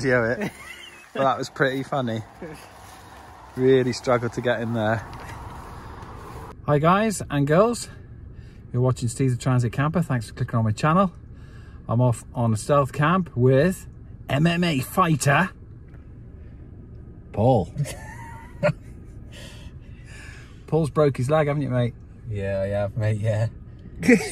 video it. but that was pretty funny. Really struggled to get in there. Hi guys and girls. You're watching Steve the Transit Camper. Thanks for clicking on my channel. I'm off on a stealth camp with MMA fighter Paul. Paul's broke his leg, haven't you, mate? Yeah, I have, mate. Yeah,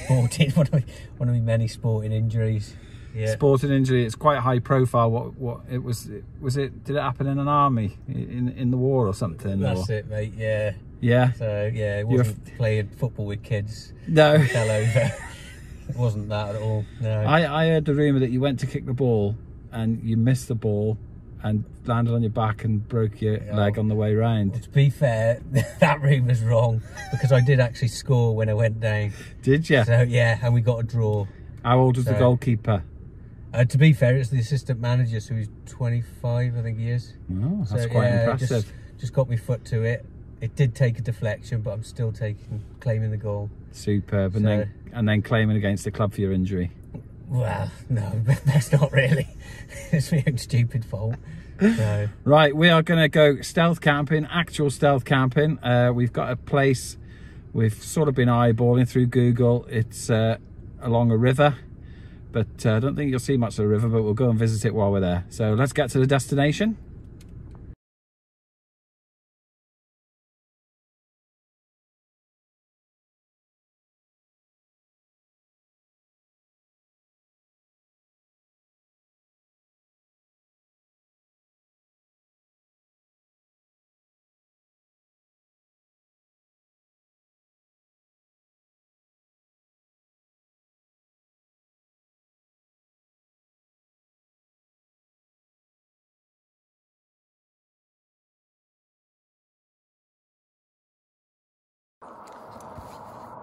sporting one of my, one of my many sporting injuries. Yeah, Sporting injury. It's quite high profile. What? What? It was. Was it? Did it happen in an army in in the war or something? that's or? it, mate. Yeah. Yeah. So yeah, it You're wasn't playing football with kids. No. Fell over. it wasn't that at all. No. I, I heard the rumour that you went to kick the ball and you missed the ball and landed on your back and broke your leg on the way round. to be fair, that rumour's wrong because I did actually score when I went down. Did you? So yeah, and we got a draw. How old was the goalkeeper? Uh, to be fair, it's the assistant manager, so he's 25, I think he is. Oh, that's so, quite yeah, impressive. Just, just got my foot to it. It did take a deflection, but I'm still taking claiming the goal. Superb. And So- then and then claiming against the club for your injury. Well, no, that's not really. it's my own stupid fault. So, Right, we are going to go stealth camping, actual stealth camping. Uh, we've got a place we've sort of been eyeballing through Google. It's uh, along a river, but uh, I don't think you'll see much of the river, but we'll go and visit it while we're there. So let's get to the destination.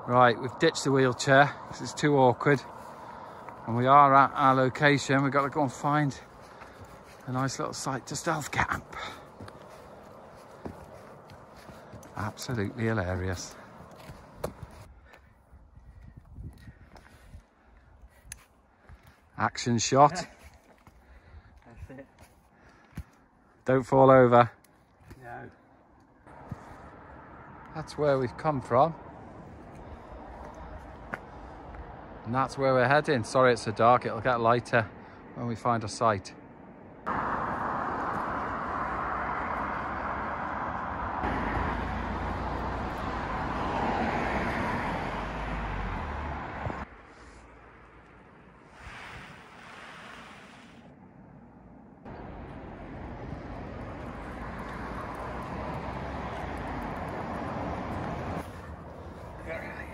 Right, we've ditched the wheelchair because it's too awkward. And we are at our location. We've got to go and find a nice little site to stealth camp. Absolutely hilarious. Action shot. that's it. Don't fall over. No. That's where we've come from. And that's where we're heading. Sorry it's so dark, it'll get lighter when we find a site.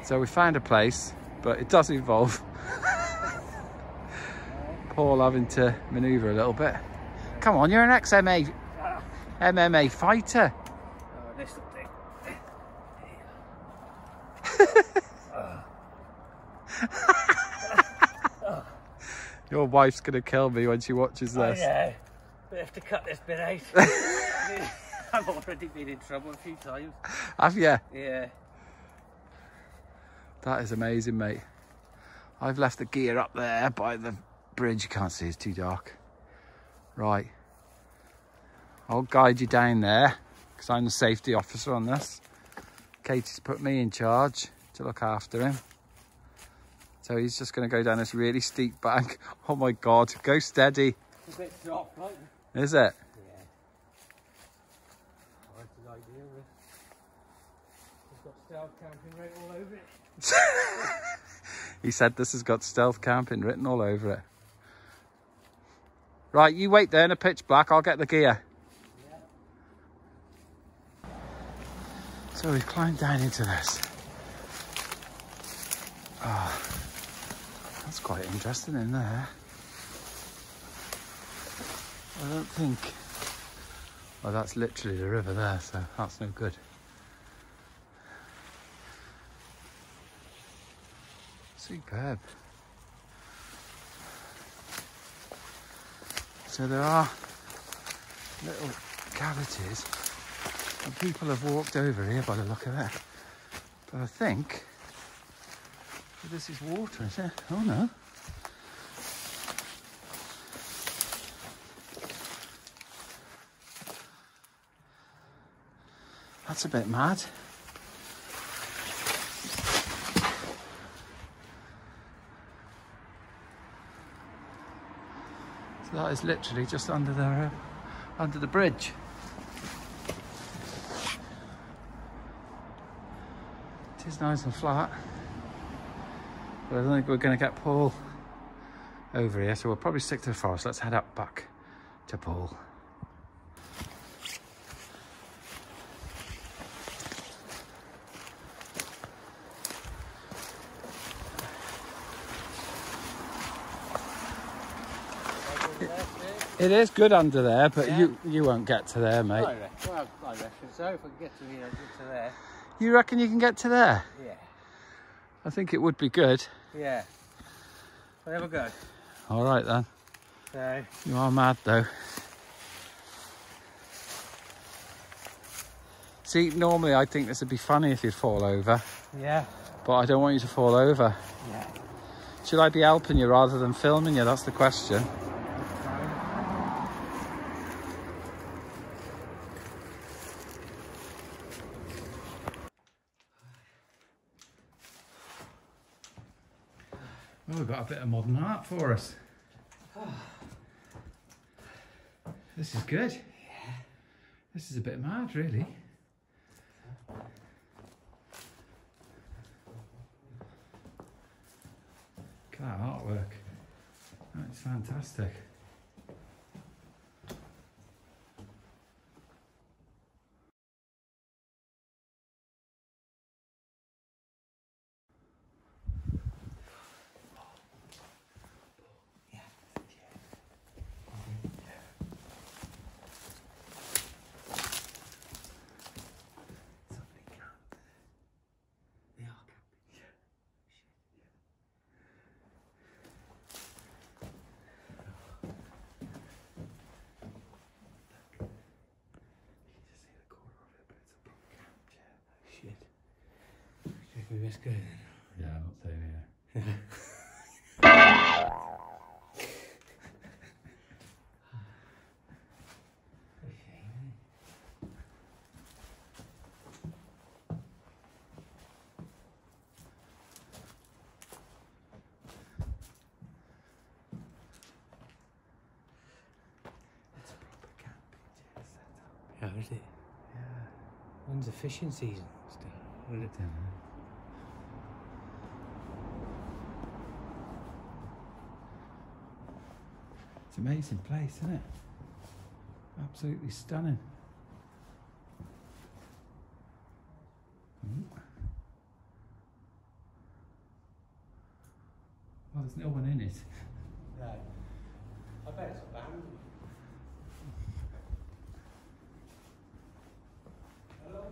So we found a place, but it does involve Paul having to manoeuvre a little bit. Come on, you're an ex-MMA MMA fighter. Your wife's gonna kill me when she watches Oh, this. yeah. We have to cut this bit out. I've already been in trouble a few times. Have you? Yeah. That is amazing, mate. I've left the gear up there by the bridge. You can't see, it's too dark. Right. I'll guide you down there because I'm the safety officer on this. Katie's put me in charge to look after him. So he's just going to go down this really steep bank. Oh my God, go steady. It's a bit soft, right? Is it? Yeah. That's an idea. It's got stealth camping right all over it. He said this has got stealth camping written all over it. Right, you wait there in a pitch black. I'll get the gear. So we've climbed down into this. Oh, that's quite interesting in there. I don't think. Well, that's literally the river there, so that's no good. Superb. So there are little cavities and people have walked over here by the look of that, But I think this is water, is it? Oh no. That's a bit mad. That is literally just under the uh, under the bridge. It is nice and flat. But I don't think we're going to get Paul over here, so we'll probably stick to the forest. Let's head up back to Paul. It is good under there, but Yeah. you you won't get to there, mate. I reckon, well, I reckon so. If I can get to here, get to there. You reckon you can get to there? Yeah. I think it would be good. Yeah. We'll have a go. All right then. So, You are mad though. See, normally I think this would be funny if you'd fall over, yeah. but I don't want you to fall over. Yeah. Should I be helping you rather than filming you? That's the question. A bit of modern art for us. This is good. This is a bit mad, really. Look at that artwork. That's fantastic. Shit. Should we best go then? Yeah, I'm not saying here. It's a proper camping chair setup. How is it? Yeah. When's the fishing season? Still? Will it? It's an amazing place, isn't it? Absolutely stunning. Ooh. Well, there's no one in it. No. I bet it's abandoned. Hello?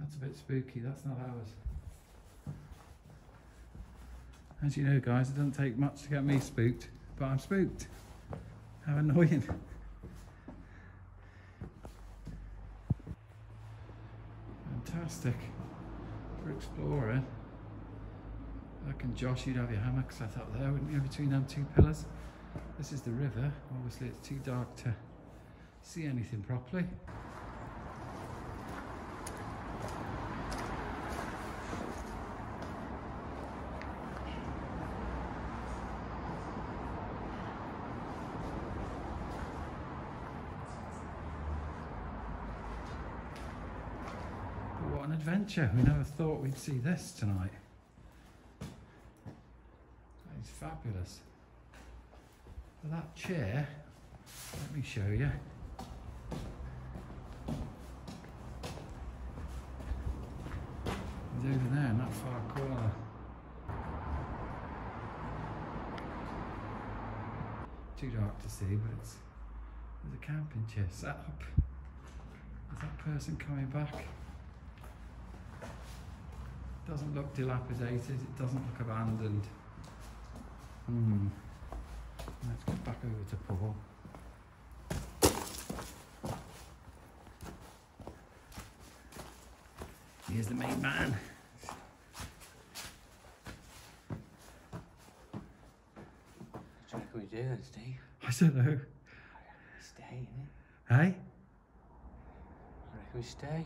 That's a bit spooky. That's not ours. As you know, guys, it doesn't take much to get me spooked, but I'm spooked. How annoying. Fantastic for exploring. I reckon, Josh, you'd have your hammock set up there, wouldn't you, between them two pillars? This is the river. Obviously, it's too dark to see anything properly. But what an adventure. We never thought we'd see this tonight. That is fabulous. That chair, let me show you. It's over there in that far corner. Too dark to see, but it's there's a camping chair set up. Is that person coming back? It doesn't look dilapidated, it doesn't look abandoned. Hmm. Let's get back over to Paul. Here's the main man. What can we do then, Steve? I don't know. Stay, innit? Hey? I reckon we stay.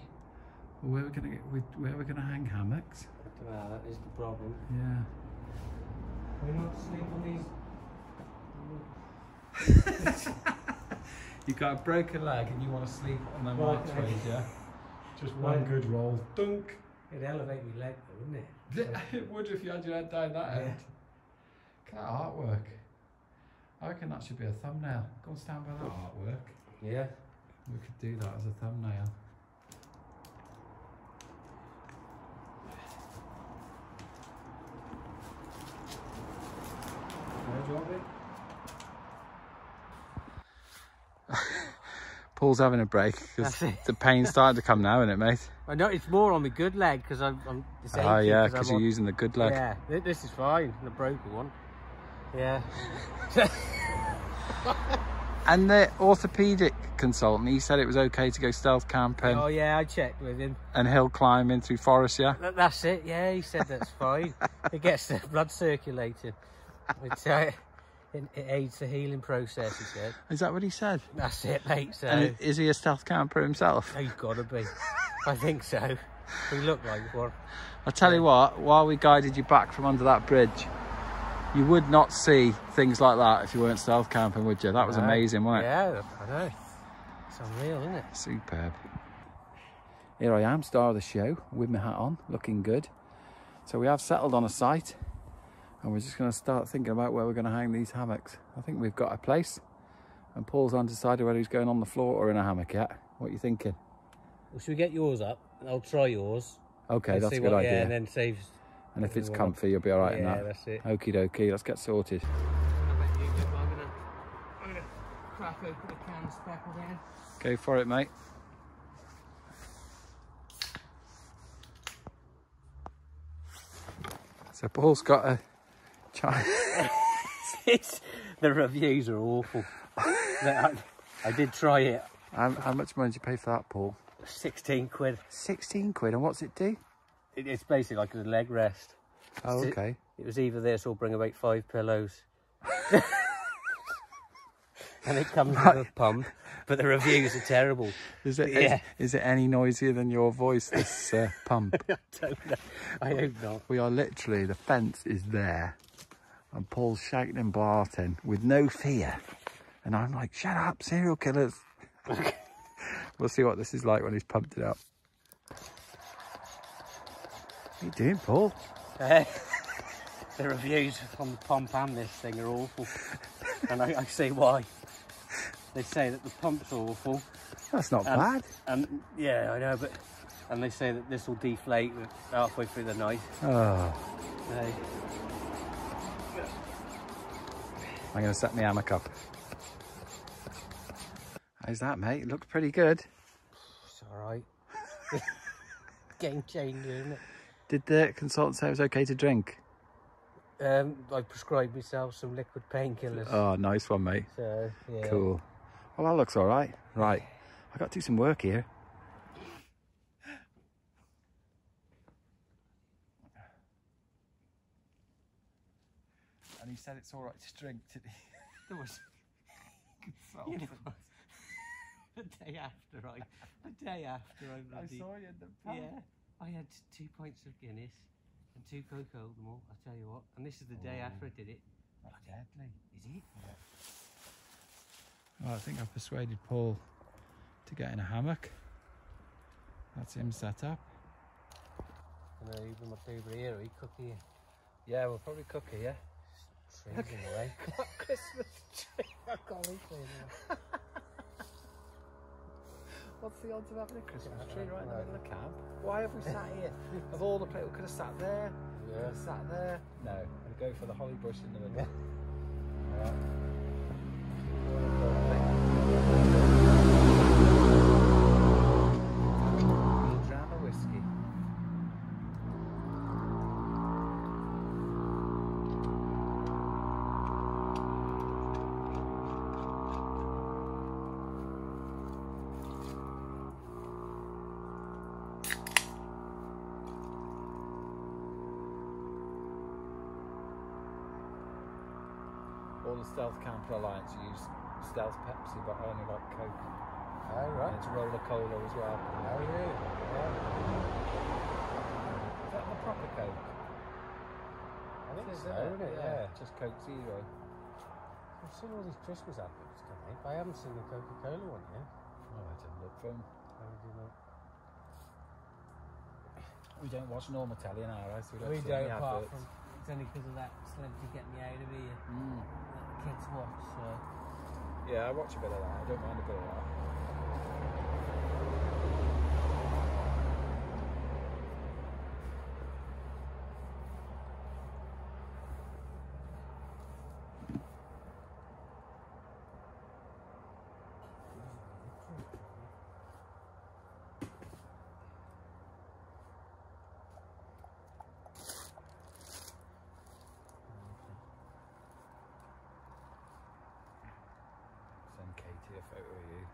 Where are we gonna get? Where are we gonna hang hammocks? Well, that uh, is the problem. Yeah. We're not sleep on these. You got a broken leg and you want to sleep on them Right, archways, okay. yeah? Just one one good roll. Dunk. It'd elevate your leg, though, wouldn't it? It would if you had your head down that Yeah. end. Look at that artwork. I reckon that should be a thumbnail. Go and stand by that artwork. Yeah. We could do that as a thumbnail. No, do you want me? Paul's having a break because the pain's starting to come now, isn't it, mate? I know it's more on the good leg because I'm. I'm it's Oh, ah, yeah, yeah, 'cause because you're on- using the good leg. Yeah, this is fine. The broken one. Yeah. And the orthopedic consultant, he said it was okay to go stealth camping oh yeah, I checked with him. and hill climbing through forest, yeah? That's it. Yeah, he said that's fine. it gets the blood circulating. It, uh, it, it aids the healing process. He said. Is that what he said? That's it, mate. So And is he a stealth camper himself? he's got to be. I think so. He looked like one. I'll tell you what, while we guided you back from under that bridge, you would not see things like that if you weren't stealth camping, would you? That was No. amazing, wasn't it? Yeah, I know. It's unreal, isn't it? Superb. Here I am, star of the show, with my hat on, looking good. So we have settled on a site, and we're just going to start thinking about where we're going to hang these hammocks. I think we've got a place, and Paul's undecided whether he's going on the floor or in a hammock yet. What are you thinking? Well, should we get yours up? I'll try yours. Okay, and that's a good what- idea. Yeah, and then save. and if it's comfy, you'll be all right in that. yeah, that's it. Okie dokie, let's get sorted. I'm gonna, I'm gonna crack open the can of speckle then. Go for it, mate. So Paul's got a the reviews are awful. I, I did try it. how, how much money did you pay for that, Paul? 16 quid. 16 quid. And what's it do? It, it's basically like a leg rest. Oh, Is it- okay. It was either this or bring about five pillows. and it comes with a pump, but the reviews are terrible. Is it, Yeah. is, is it any noisier than your voice, this uh, pump? I don't know. I hope not. we are literally, the fence is there. And Paul's shouting and blarting with no fear. And I'm like, shut up, serial killers. we'll see what this is like when he's pumped it up. What are you doing, Paul? The reviews on the pump and this thing are awful. and I, I see why. They say that the pump's awful. That's not And, bad. And yeah, I know, but and they say that this will deflate halfway through the night. Oh, I'm going to set my hammock up. How's that, mate? It looks pretty good. it's all right. Game changer, isn't it? Did the consultant say it was okay to drink? Um, I prescribed myself some liquid painkillers. Oh, nice one, mate. So yeah. Cool. Well, that looks all right. Right. i got to do some work here. And he said it's all right to drink today. There was, you know, the day after I, the day after I, I saw you in the pub. Yeah, I had two pints of Guinness and two Coca Oldemore. I tell you what, and this is the day after I oh. did it. That's deadly. Is it? Well, I think I've persuaded Paul to get in a hammock. That's him set up. And I even my favourite here, we cook here. Yeah, we'll probably cook here. Trees in the way. Christmas tree. I can't wait for it. What's the odds of having a Christmas Yeah, tree right in the right. middle of the camp? Why have we sat here? of all the places, we could have sat there. Could have sat there. No, I'd go for the holly bush in the middle. Dram Stealth Camper Alliance use Stealth Pepsi, but I only like Coke. Oh, And it's Roller Cola as well. Oh, yeah. Is that the proper Coke? I think It is, so, isn't it? Yeah. Just Coke Zero. I've seen all these Christmas adverts come in, but I haven't seen the Coca-Cola one yet. Oh, I didn't look for 'em. How do you know? We don't watch normal telly in our house. We don't, We don't, any apart adverts. from it's only because of that celebrity get me out of here Mm. Kids watch. So Yeah, I watch a bit of that. I don't mind a bit of that. Send Katie a photo of you.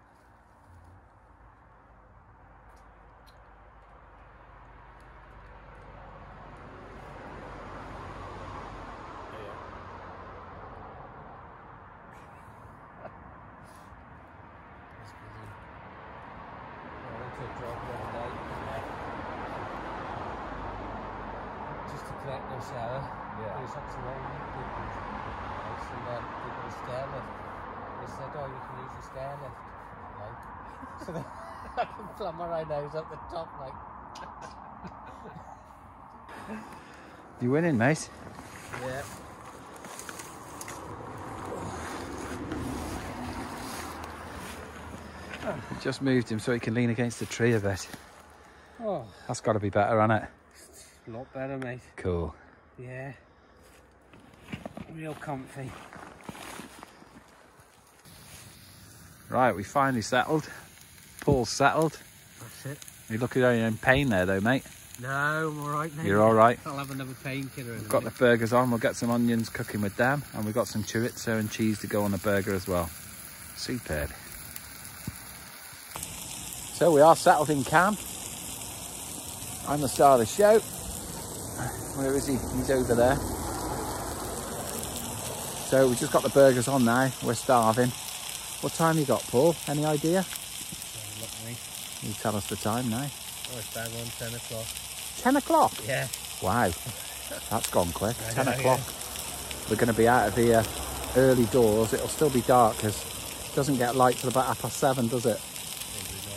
it's busy. I went to a job the other day. Just to collect their shower. Yeah. There's up to one people. Got a stair lift. They said, oh, you can use the stair lift. Like, so then I can plumb my nose up the top, like, You winning, mate? yeah. Just moved him so he can lean against the tree a bit. Oh, That's got to be better, hasn't it? a lot better, mate. Cool. Yeah. Real comfy. Right, we finally settled. Paul's settled. That's it. You look like you're in pain there, though, mate. No, I'm all right now. You're all right. I'll have another painkiller We've got the burgers on. We'll get some onions cooking with them, and we've got some chorizo and cheese to go on the burger as well. Superb. So we are settled in camp. I'm the star of the show. Where is he? He's over there. So we've just got the burgers on now. We're starving. What time you got, Paul? Any idea? You tell us the time now. Oh, it's bang on 10 o'clock. 10 o'clock. Yeah. Wow, that's gone quick. I 10 know, o'clock. We're going to be out of here early doors. It'll still be dark because it doesn't get light till about half past seven, does it,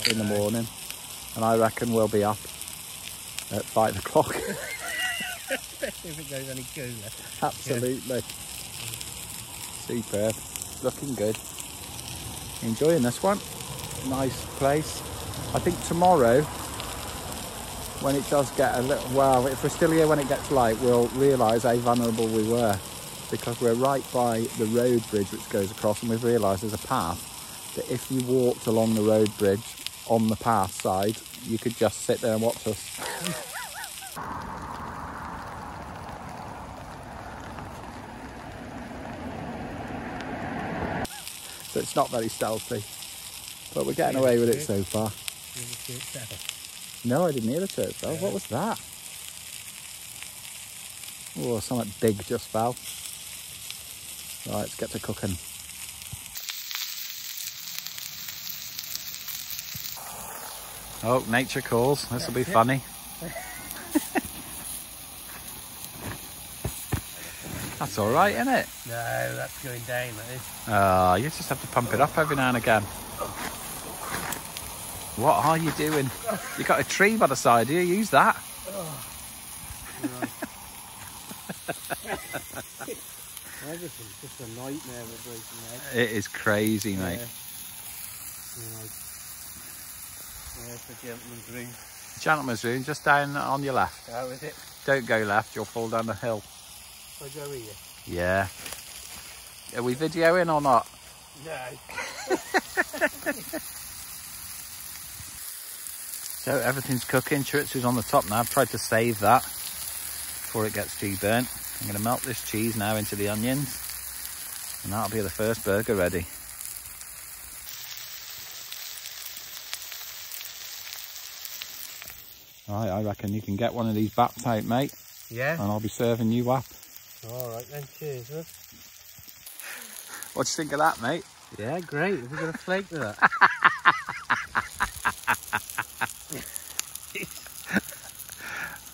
in the morning? And I reckon we'll be up at five o'clock. Especially if it goes any cooler. Absolutely. Superb. Looking good. Enjoying this one. Nice place. I think tomorrow, when it does get a little, well, if we're still here when it gets light, we'll realise how vulnerable we were because we're right by the road bridge which goes across and we've realised there's a path that if you walked along the road bridge on the path side, you could just sit there and watch us. So it's not very stealthy. But we're getting away with it so far. You ever see it settle? No, I didn't hear the church bell. What was that? Oh, something big just fell. Right, let's get to cooking. Oh, nature calls. This will be funny. That's all right, isn't it? No, that's going down, that is. Ah, you just have to pump it up every now and again. What are you doing? You got a tree by the side here. Use that. Everything's just a nightmare with breaking legs. It is crazy, mate. Yeah. There's the gentleman's room. Gentleman's room, just down on your left. How is it? Don't go left, you'll fall down the hill. I go here. Yeah. Are we videoing or not? No. So everything's cooking. Chorizo's on the top now. I've tried to save that before it gets too burnt. I'm going to melt this cheese now into the onions. And that'll be the first burger ready. Right, I reckon you can get one of these bats out, mate. Yeah. And I'll be serving you up. All right then. Cheers, huh? What do you think of that, mate? Yeah, great. Have we got a flake with that?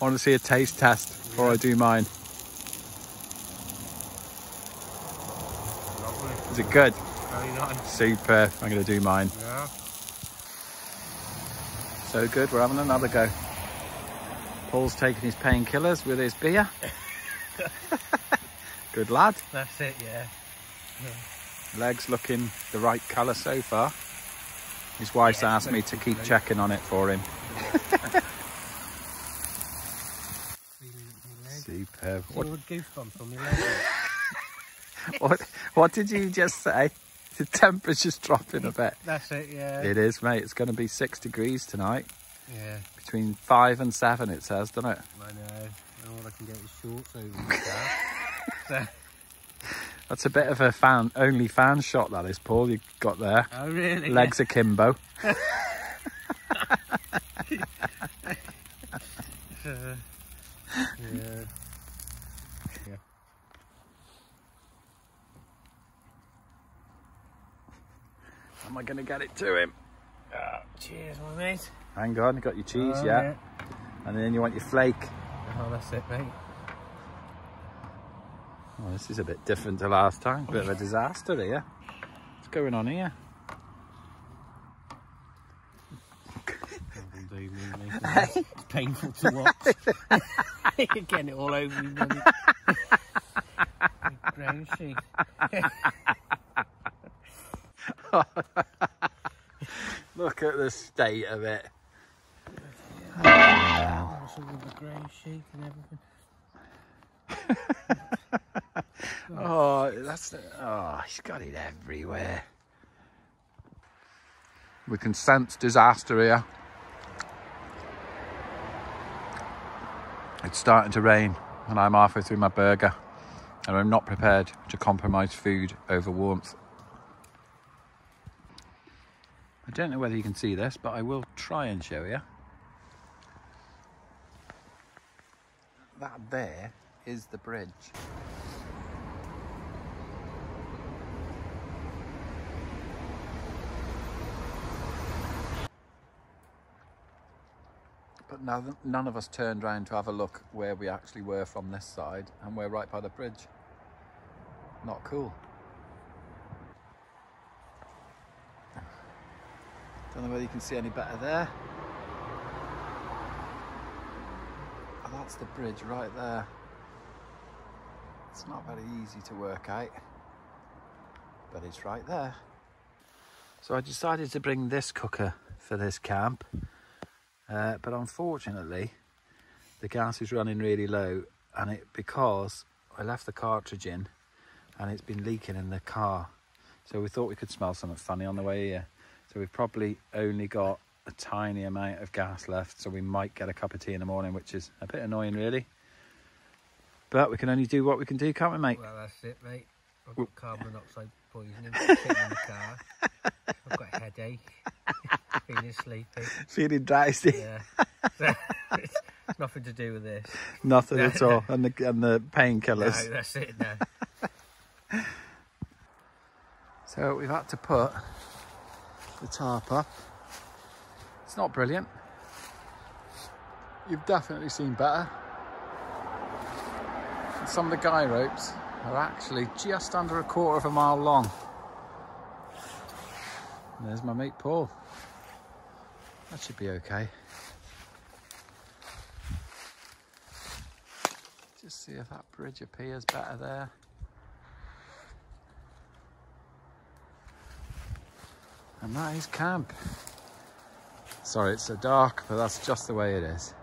I want to see a taste test before I do mine. Lovely. Is it good? Very nice. Super. I'm going to do mine. Yeah. So good, we're having another go. Paul's taking his painkillers with his beer. good lad. That's it, yeah. Legs looking the right colour so far. His wife's Yeah, asked me to keep checking on it for him. Superb. What? What, What goosebumps on your leg? what, what did you just say? The temperature's dropping a bit. That's it, yeah. It is, mate. It's going to be six degrees tonight. Yeah, Between five and seven, it says, doesn't it? I know. All I can get is shorts over. That's a bit of a fan, only fan shot, that is, Paul, you got there. oh, really? Legs akimbo. Uh, yeah. Yeah. Am I going to get it to him? Oh, cheers, my mate. Hang on, you got your cheese, Oh, yeah? And then you want your flake. Oh, that's it, mate. Oh, this is a bit different to last time. Bit of a disaster here. What's going on here? Indeed, me, mate. It's painful to watch. You're getting it all over me, buddy. Ground sheet. Look at the state of it. Also with the grey sheet and everything. Oh, that's oh, he's got it everywhere. We can sense disaster here. It's starting to rain, and I'm halfway through my burger, and I'm not prepared to compromise food over warmth. I don't know whether you can see this, but I will try and show you. That there is the bridge. But none, none of us turned round to have a look where we actually were from this side, and we're right by the bridge. Not cool. Don't know whether you can see any better there. That's the bridge right there. It's not very easy to work out, but it's right there. So I decided to bring this cooker for this camp, uh, but unfortunately the gas is running really low and it because I left the cartridge in and it's been leaking in the car. So we thought we could smell something funny on the way here. So we've probably only got a tiny amount of gas left, so we might get a cup of tea in the morning, which is a bit annoying really. But we can only do what we can do, can't we, mate? Well, that's it, mate. I've got carbon monoxide poisoning sitting in the car. I've got a headache. Feeling sleepy. Feeling drowsy. Yeah. Nothing to do with this. Nothing at all. And the and the painkillers. No, that's it now. So we've had to put the tarp up. It's not brilliant. You've definitely seen better. And some of the guy ropes are actually just under a quarter of a mile long. And there's my mate Paul. That should be okay. Just see if that bridge appears better there. And that is camp. Sorry, it's so dark, but that's just the way it is.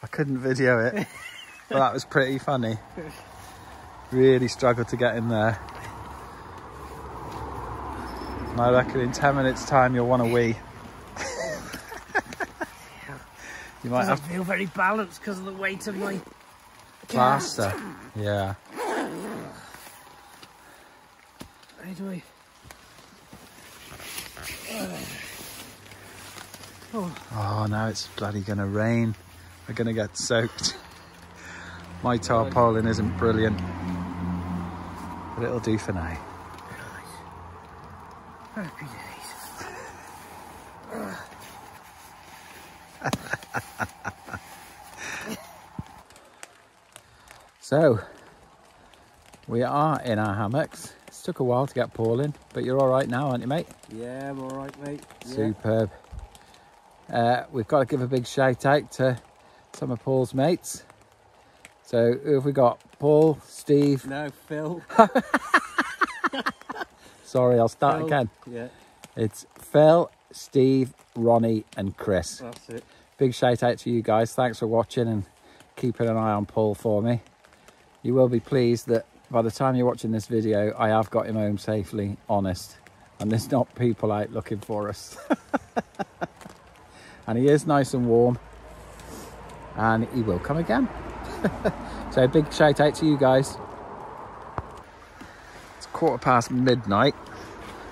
I couldn't video it, but that was pretty funny. Really struggled to get in there. And I reckon in 10 minutes time you'll want to wee. you might have feel very balanced because of the weight of my plaster. Yeah. How do I? Oh, now it's bloody gonna rain. We're gonna get soaked. My tarpaulin isn't brilliant. but it'll do for now. Happy days. So, we are in our hammocks. It took a while to get Paul in, but you're all right now, aren't you, mate? Yeah, I'm all right, mate. Yeah. Uh, we've got to give a big shout out to some of Paul's mates. So, who have we got? Paul, Steve. No, Phil. Sorry, I'll start Phil. again. Yeah, It's Phil, Steve, Ronnie, and Chris. that's it. Big shout out to you guys. Thanks for watching and keeping an eye on Paul for me. You will be pleased that by the time you're watching this video, I have got him home safely, honest. And there's not people out looking for us. and he is nice and warm. And he will come again. so a big shout out to you guys. It's quarter past midnight.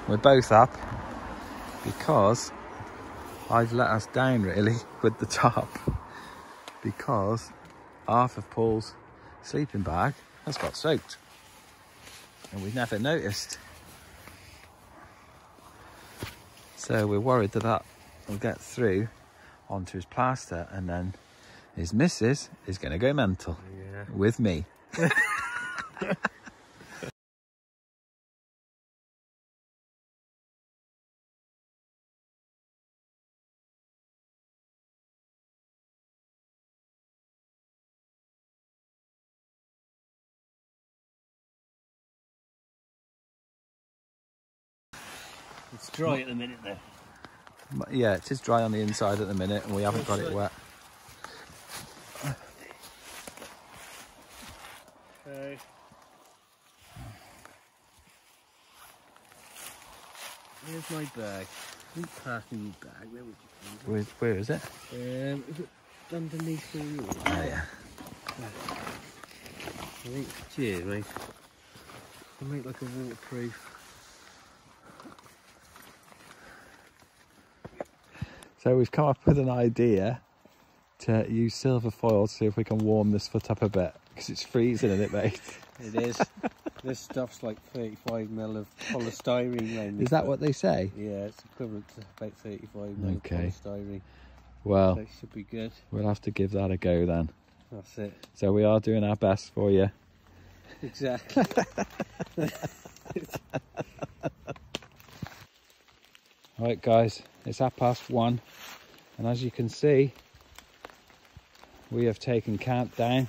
We're both up because I've let us down really with the top because half of Paul's sleeping bag has got soaked and we've never noticed. So we're worried that that will get through onto his plaster and then his missus is going to go mental Yeah. with me. It's dry at the minute, though. But Yeah, it is dry on the inside at the minute and we haven't got it wet. Okay. Here's my bag. Keep passing me bag. Where would you Where, where is it? find it? Um, is it underneath the you? Oh yeah. I think, cheers, mate. I make like a waterproof. So we've come up with an idea to use silver foil to see if we can warm this foot up a bit because it's freezing in it, mate. It is. this stuff's like 35 mil of polystyrene. around Is that what they say? Yeah, it's equivalent to about 35 mil Okay. of polystyrene. Well, That should be good. we'll have to give that a go then. That's it. So we are doing our best for you. Exactly. All right, guys, it's half past one, and as you can see, we have taken camp down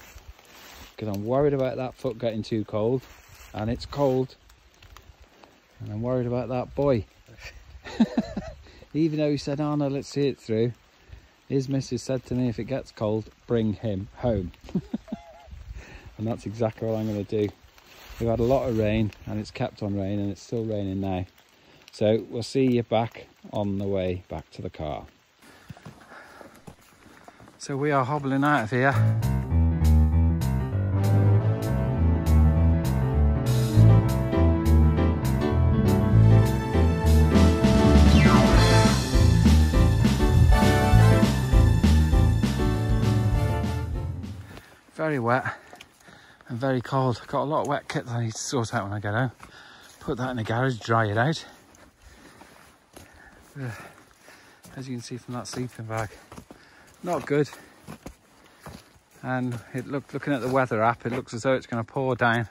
because I'm worried about that foot getting too cold, and it's cold, and I'm worried about that boy. Even though he said, "Oh no, let's see it through," his missus said to me, "If it gets cold, bring him home," and that's exactly what I'm going to do. We've had a lot of rain, and it's kept on raining, and it's still raining now. So we'll see you back on the way back to the car. So we are hobbling out of here. Very wet and very cold. Got a lot of wet kit that I need to sort out when I get home. Put that in the garage, dry it out. Ugh. As you can see from that sleeping bag, not good. And it looked looking at the weather app, it looks as though it's going to pour down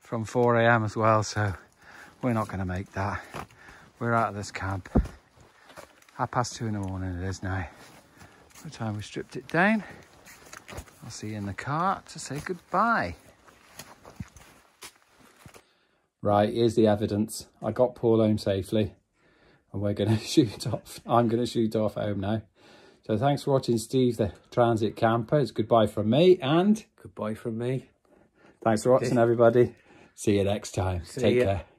from 4 a.m. as well. So we're not going to make that. We're out of this camp. Half past two in the morning it is now. By the time we stripped it down, I'll see you in the car to say goodbye. Right, here's the evidence. I got Paul home safely and we're going to shoot off. I'm going to shoot off home now. So thanks for watching Steve the Transit Camper. It's goodbye from me and Goodbye from me. thanks for watching everybody. See you next time. See Take ya. care.